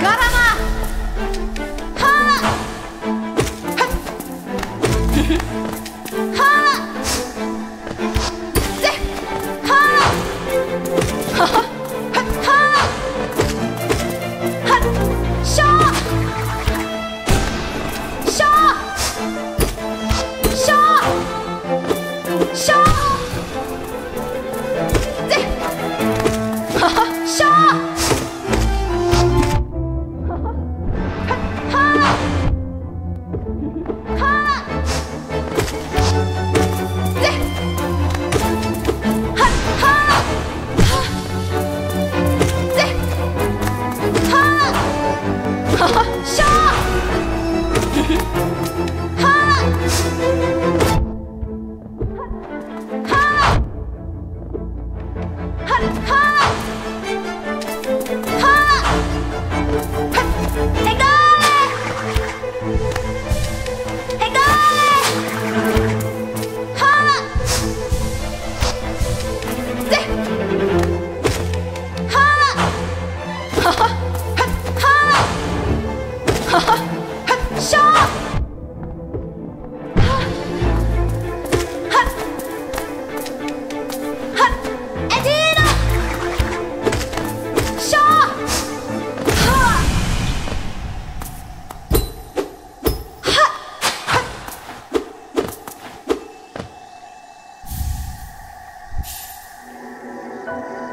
Caramba! Bye.